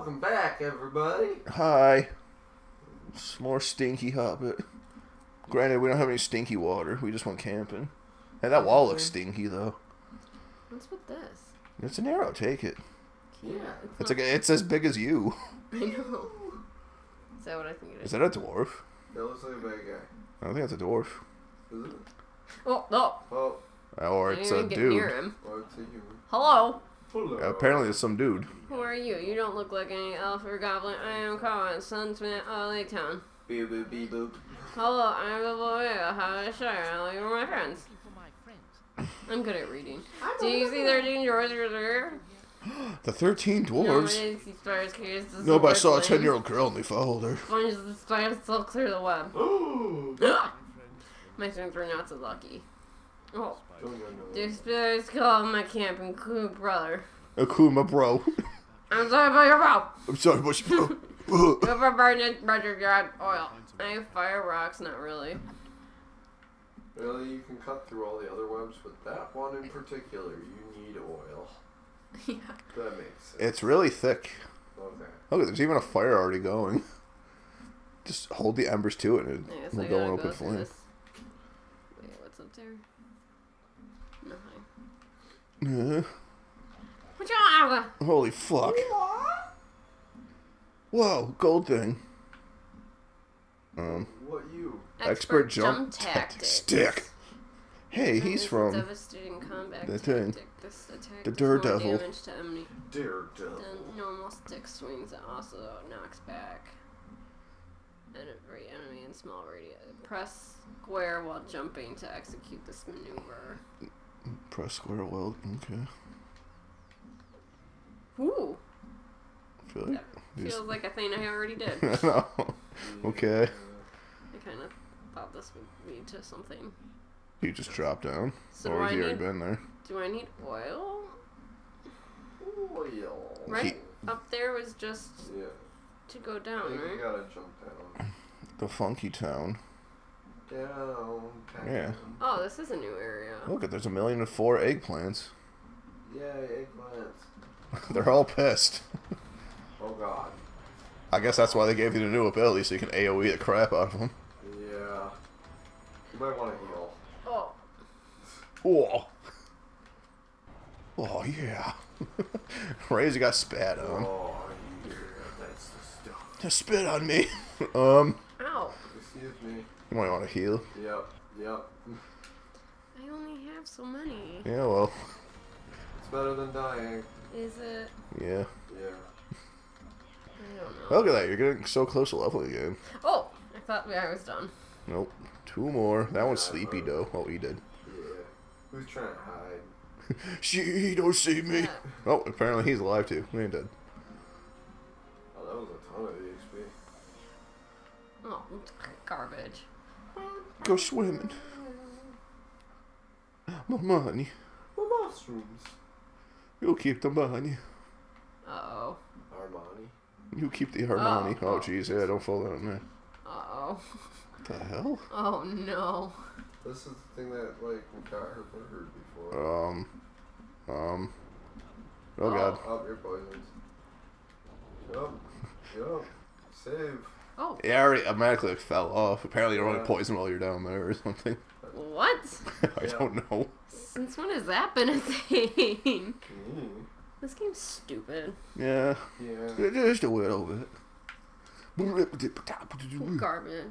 Welcome back, everybody. Hi. It's more stinky hobbit. Granted, we don't have any stinky water. We just went camping. Hey, that wall looks mm-hmm. stinky though. What's with this? It's an arrow. Take it. Yeah, It's like it's as big as you. I know. Is that what I think it Is is? that a dwarf? That looks like a bad guy. I don't think that's a dwarf. Is it? Oh no! Oh, Or I didn't it's a even get near dude. him. oh, it's a human. Hello. Hello. Apparently, it's some dude. Who are you? You don't look like any elf or goblin. I am Colin, Sunsman of Lake Town. Beep boop beep boop. Hello, I'm the boy. How to share? I like my friends. I'm good at reading. Do you see 13 drawers over there? The thirteen dwarves. didn't see stars. Here's the No, but I saw a ten-year-old girl and they followed her. Sponge the slime silk through the web. Ooh. my friends were not so lucky. Oh, No, no, no. this oh, bears called my camping crew brother. Akuma, bro. I'm sorry about your bro. I'm sorry, about your bro. you. Over burning butter god oil. I have fire rocks, not really. Really, you can cut through all the other webs, but that one in particular, you need oil. yeah. That makes sense. it's really thick. Okay. Look, there's even a fire already going. Just hold the embers to it and I guess we'll I go gotta and go open through flame. this. Wait, what's up there? Nothing. Uh, What you want? holy fuck. Whoa, gold thing. Um, What you? expert, jump, tactics. stick. Hey, That he's is a from devastating combat the thing. tactic. This attack The does more daredevil. damage to enemy Daredevil. than normal stick swings. It also knocks back and every enemy in small radius. Press square while jumping to execute this maneuver. press square weld. Okay. Ooh, feel like these- feels like a thing I already did. no. Okay. I kind of thought this would lead to something. You just dropped down. So or do has I already been there? do I need oil? Oil. Right up there was just Yeah. to go down, think you gotta jump down. The funky town. Down. down. Yeah. Oh, this is a new area. Look, at there's a million and four eggplants. Yay, eggplants. They're all pissed. Oh god. I guess that's why they gave you the new ability, so you can AoE the crap out of them. Yeah. You might want to heal. Oh, Oh. Oh, yeah. Razor got spat on. Oh, yeah, that's the stuff. Just spit on me. um, ow! Excuse me. you might want to heal. Yep, yep. I only have so many. Yeah, well, It's better than dying. Is it? yeah. Yeah. I don't know. Look at that, you're getting so close to level again. Oh, I thought I was done. Nope. Two more. That one's sleepy, though. Oh, he did. Yeah. Who's trying to hide? She don't see me. Yeah. Oh, apparently he's alive too. He ain't dead. Oh, that was a ton of EXP. Oh, garbage. Go swimming. My money. My mushrooms. You'll keep the money. Uh oh. Armani. You keep the Armani. Oh. Oh, jeez, yeah, don't fall down there. Uh oh. What the hell? Oh no. This is the thing that, like, got her murdered before. Um, um. Oh god. Oh, you're poisoned. Yup. Yup. Save. Oh, It already automatically like, fell off. Apparently, you're only Yeah. poisoned while you're down there or something. what? I Yeah. don't know. Since when has that been a thing? Mm. This game's stupid. Yeah, Yeah. just a little bit. Garbage.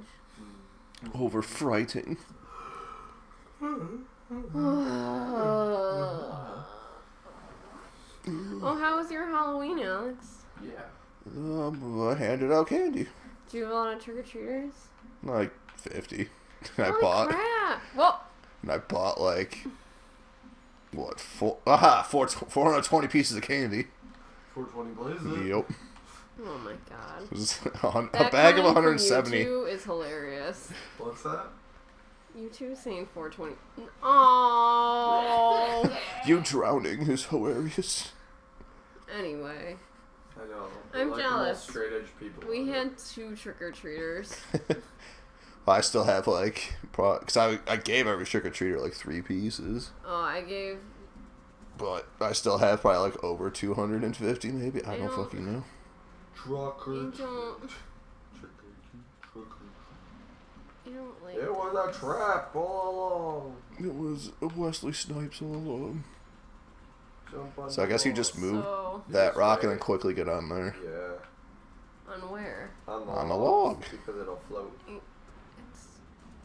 Over frighting. oh, how was your Halloween, Alex? Yeah. Um, I handed out candy. Did you have a lot of trick or treaters? Like fifty. I Holy bought. crap! Well, And I bought like what four? Aha, four, 420 pieces of candy. 420 blazes. Yep. oh my god. It was a a bag of 170. You two is hilarious. What's that? You two saying 420. Oh. You drowning is hilarious. anyway, I know. I'm like jealous. straight edge people. we on it. had two trick or treaters. I still have like, because I I gave every trick or treater like three pieces, Oh, I gave. but I still have probably like over 250 maybe. I, I don't don't- fucking know. Truck or You treat. don't- Trick or treat, truck or I don't like. It was a trap all along. It was Wesley Snipes all along. Jump on So I the guess you just move So that rock and then quickly get on there. Yeah. on where? On the, On the log, log. Because it'll float. It's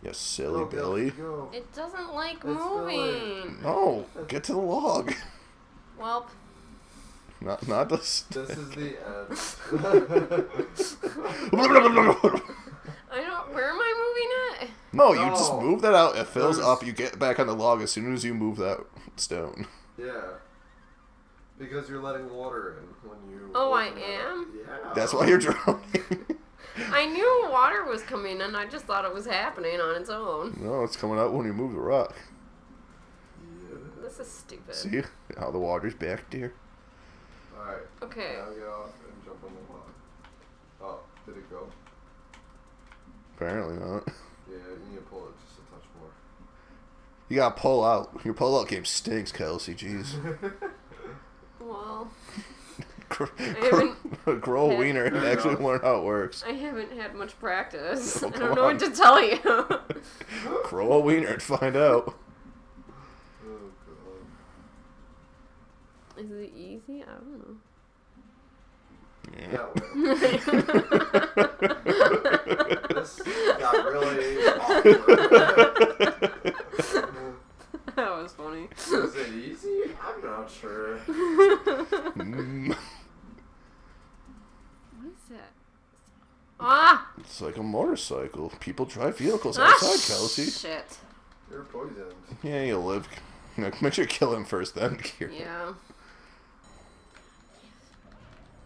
You silly Go, Billy. Go. it doesn't like It's really- moving. No, get to the log. Well, Not not this. This is the end. I don't. Where am I moving at? No, you just No. move that out. It fills There's- up. You get back on the log as soon as you move that stone. yeah. Because you're letting water in when you. Oh, I open it up. am? Yeah. That's why you're drowning. I knew water was coming, and I just thought it was happening on its own. no, it's coming out when you move the rock. Yeah. This is stupid. See how the water's back there. Alright. Okay. Now get off and jump on the log. Oh, did it go? Apparently not. Yeah, you need to pull it just a touch more. You gotta pull out. Your pull out game stinks, Kelsey. Jeez. Well, Gr- Grow a wiener and actually learn how it works. I haven't had much practice. Oh, I don't know on. what to tell you. Grow a wiener and find out. Oh, God. is it easy? I don't know. Yeah. This got really awkward. that was funny. Is it easy? I'm not sure. Mm, What is that? Ah! it's like a motorcycle. People drive vehicles ah outside, Kelsey. Shit. You're poisoned. Yeah, you'll live. Make sure you kill him first, then. Cure. Yeah.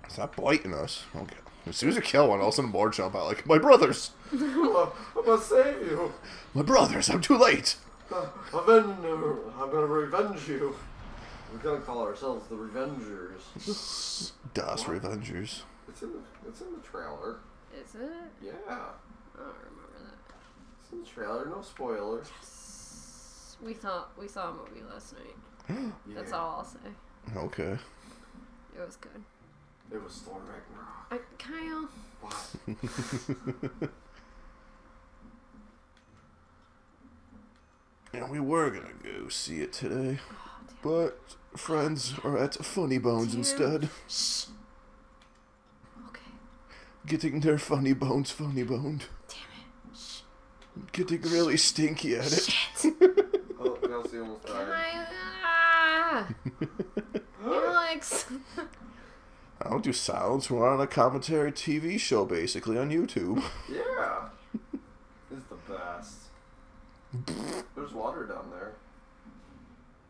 Stop biting us. Okay. As soon as you kill one, all of a sudden more jump out like, my brothers! I'm gonna save you. My brothers! I'm too late! Aven- I'm gonna revenge you. We're gonna call ourselves the Revengers. Das Revengers. It's in the it's in the trailer. Is it? Yeah, I don't remember that. it's in the trailer. No spoilers. We thought we saw a movie last night. That's Yeah. all I'll say. Okay. It was good. It was Thor Ragnarok. I, Kyle. What? And we were gonna go see it today, but friends are at Funny Bones Damn. instead, Shh. Okay. getting their funny bones funny boned, Damn it. Shh. getting really stinky at it. Shit. Oh, Kelsey almost died. Kyle. Ah. Alex. I don't do sounds. We're on a commentary TV show basically on YouTube. Yeah. It's the best. There's water down there.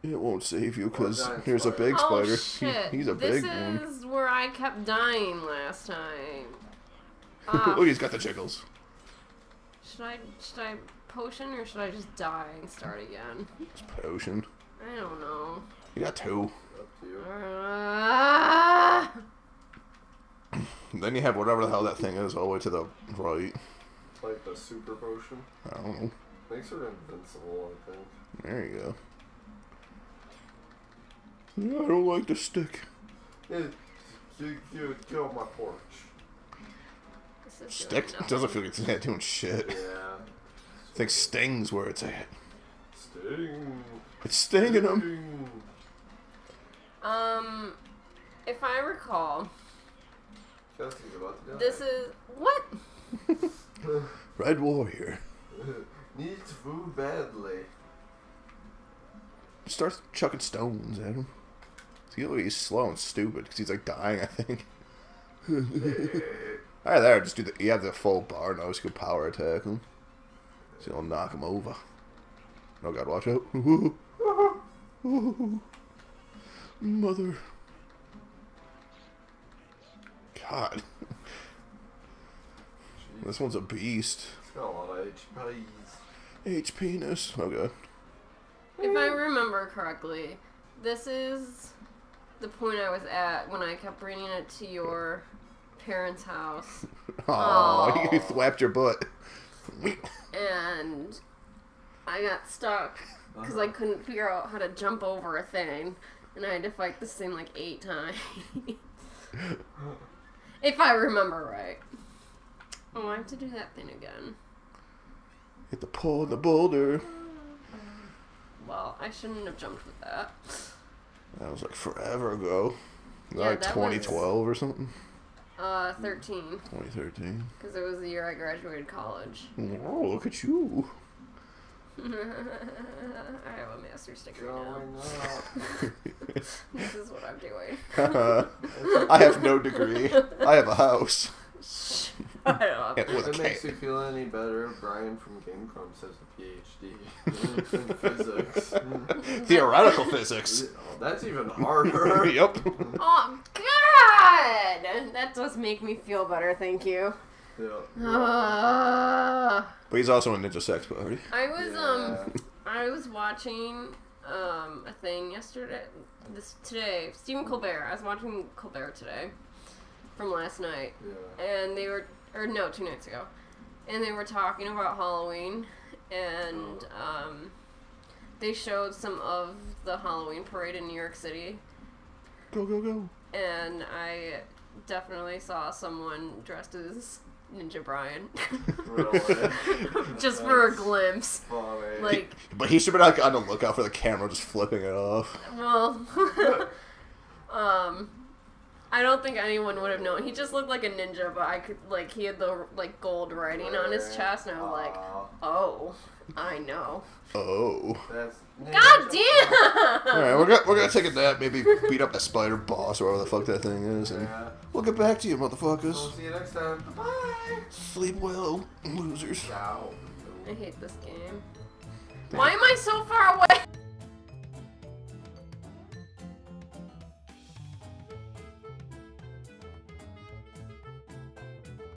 It won't save you because giant here's a big spider. big oh spider. shit. He- he's a this big one. is where I kept dying last time. oh, Ah, he's got the jiggles. should I should I potion or should I just die and start again? It's potion. I don't know. You got two. Up to you. Ah. Then you have whatever the hell that thing is all the way to the right. Like the super potion. I don't know. Makes her invincible, I think. There you go. Yeah, I don't like the stick. Yeah, you, you get off my porch. This is Stick nothing. doesn't feel like it's not doing shit. Yeah. I think Sting's where it's at. Sting. It's stinging him. Um, if I recall, about to die. this is what? Red Warrior. Needs food badly. Starts chucking stones at him. See, look, he's slow and stupid because he's like dying, I think. Alright, there, just do the. You have the full bar now, so you can power attack him. So you'll knock him over. Oh god, watch out. Mother. God. This one's a beast. It's got a lot of HPs. H penis. Oh god. If I remember correctly, this is the point I was at when I kept bringing it to your parents' house, Oh, you Aw. thwapped your butt. and I got stuck because I uh-huh. couldn't figure out how to jump over a thing, and I had to fight this thing like eight times. If I remember right. Oh, I have to do that thing again. Hit the pole in the boulder. Well, I shouldn't have jumped with that. That was like forever ago. Yeah, like that was- 2012 or something. Uh, 13. 2013. Because it was the year I graduated college. Oh, look at you. I have a master's degree now. This is what I'm doing. I have no degree. I have a house. Shut up. And If it makes you feel any better, Brian from Game Grumps has a PhD in physics. Theoretical physics. Oh, that's even harder. yep. Oh, God! That does make me feel better, thank you. Yeah. Uh, But he's also in Ninja Sex Party. I was, um, I was watching um a thing yesterday, this today. Stephen Colbert. I was watching Colbert today from last night, Yeah. and they were, or no, two nights ago, and they were talking about Halloween, and um, they showed some of the Halloween parade in New York City, Go, go, go. and I definitely saw someone dressed as Ninja Brian, Really? just for a glimpse. Funny. Like, But he should be like on the lookout for the camera just flipping it off. well, um, I don't think anyone would have known. He just looked like a ninja, but I could like he had the like gold writing on his chest, and I was like, oh, I know. Oh. that's God damn! Alright, we're gonna, we're gonna take a nap, maybe beat up the spider boss or whatever the fuck that thing is, and Yeah. we'll get back to you, We'll motherfuckers. see you next time. Bye. Sleep well, losers. Ciao. I hate this game. Why am I so far